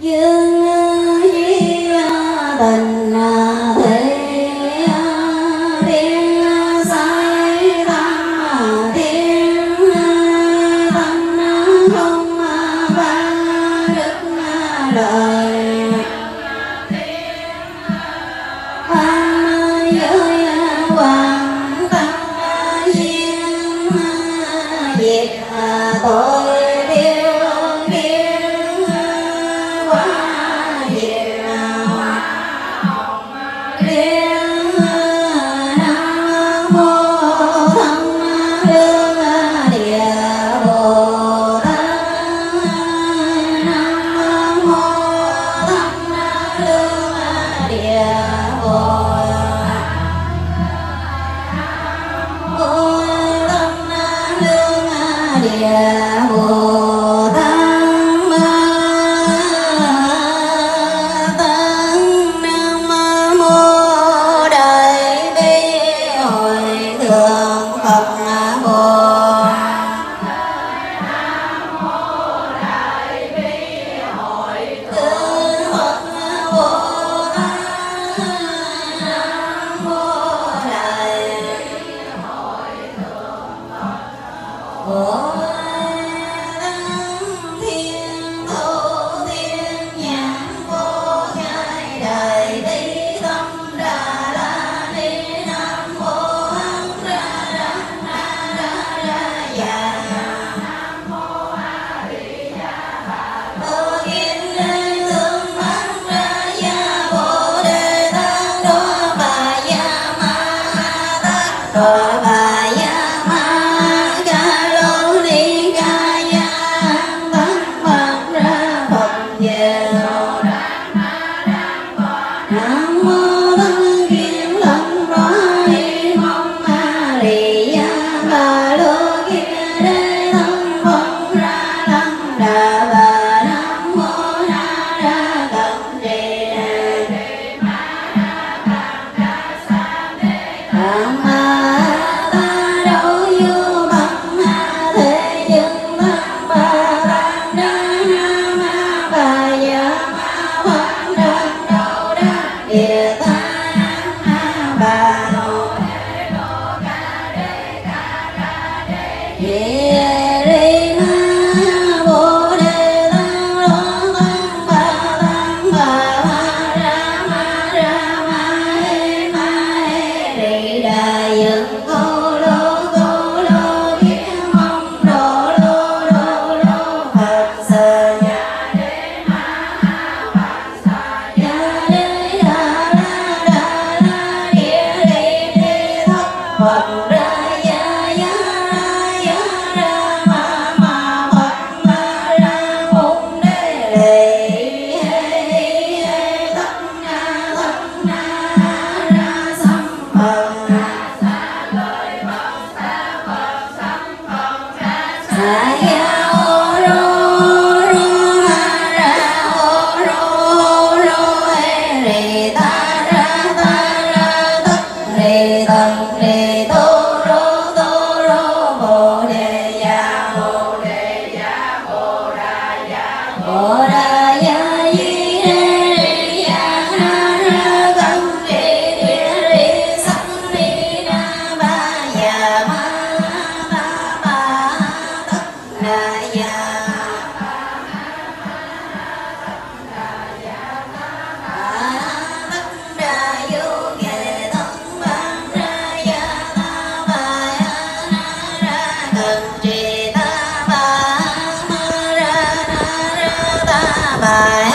dương duyên tình 아. Hey. 어. さい。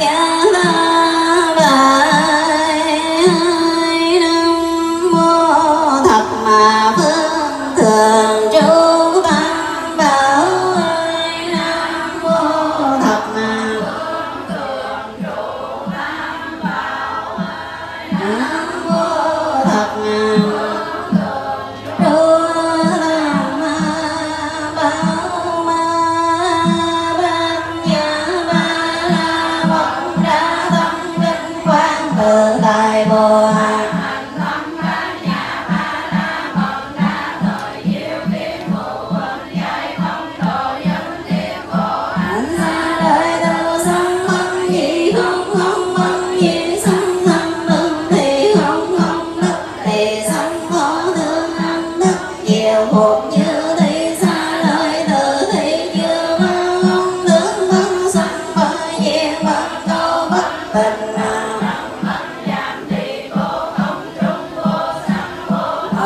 やな的脉搏。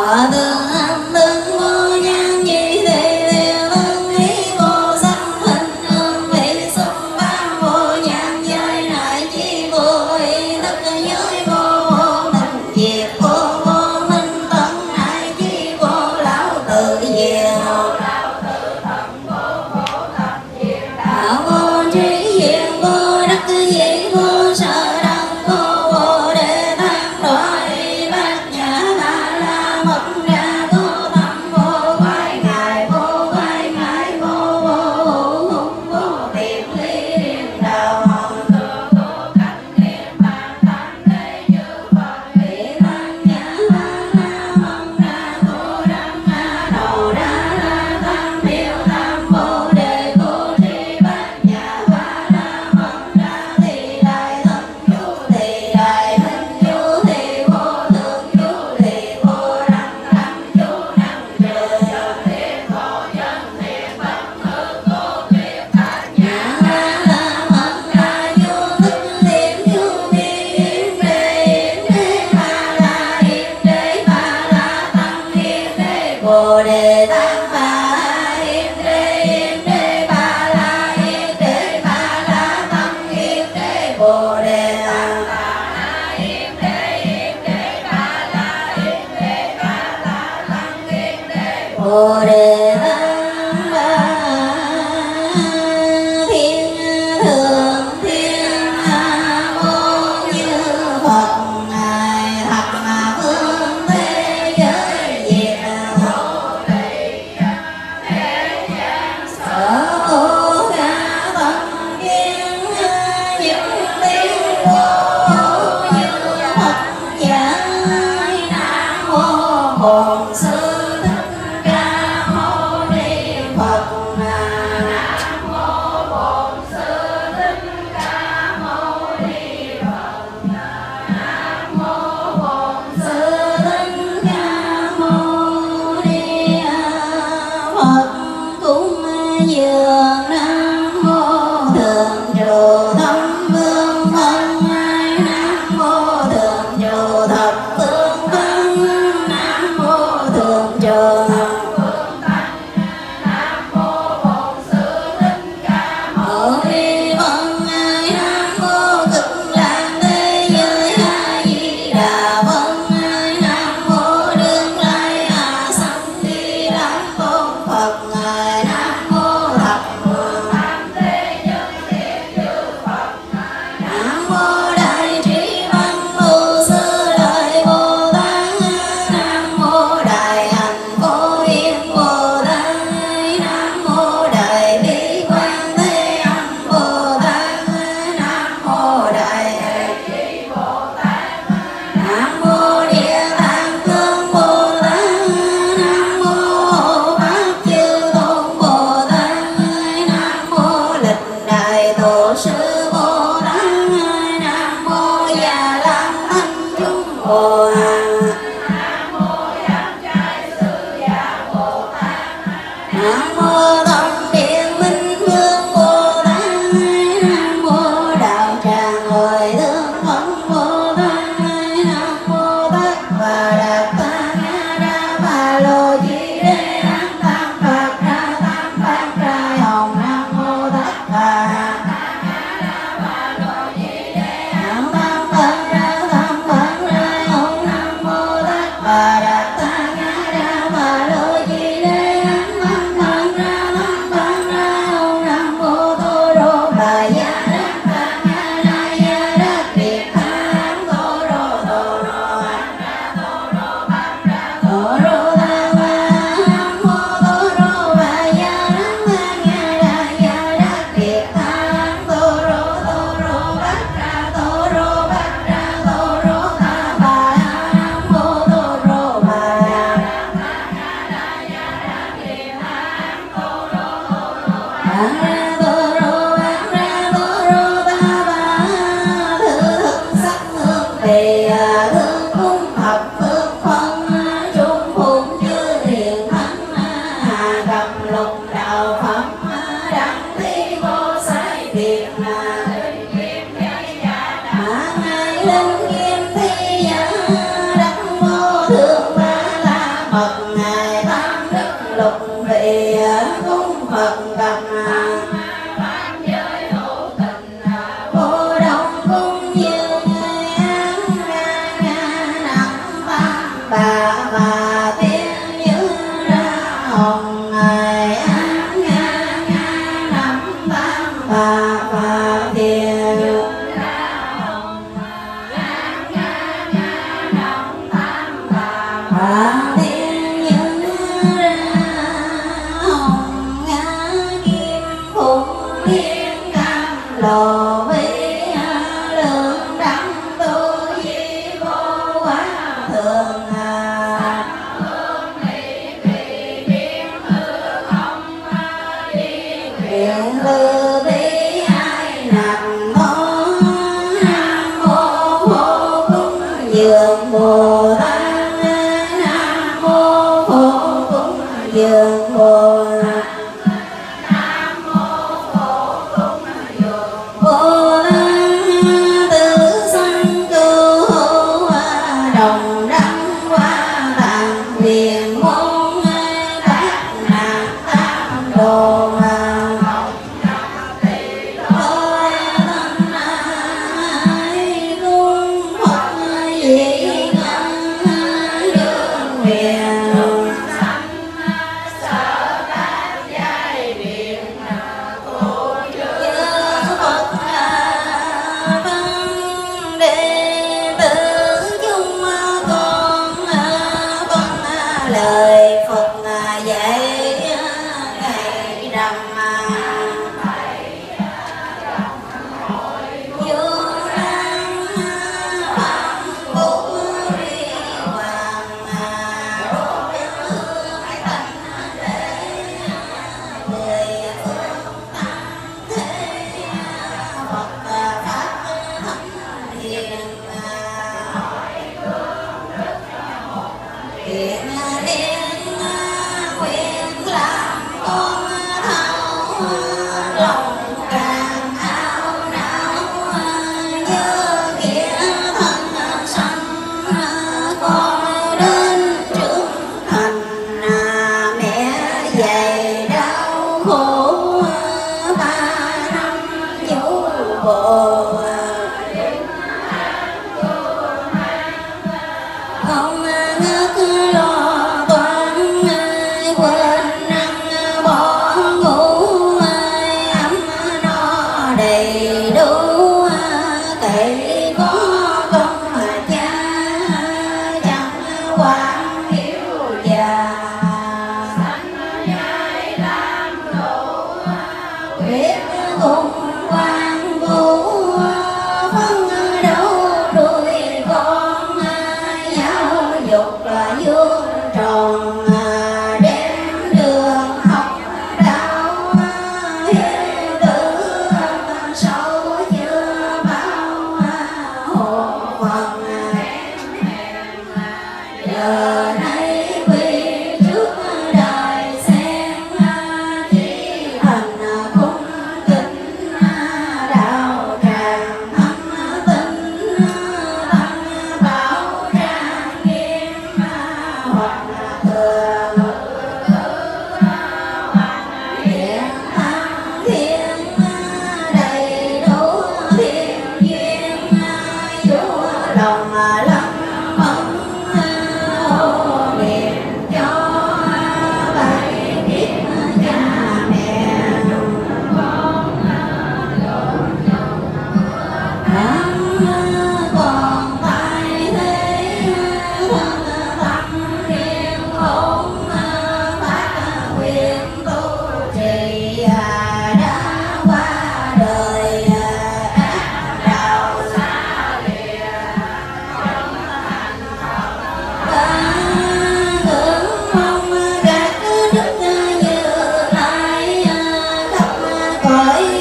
Father.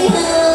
hương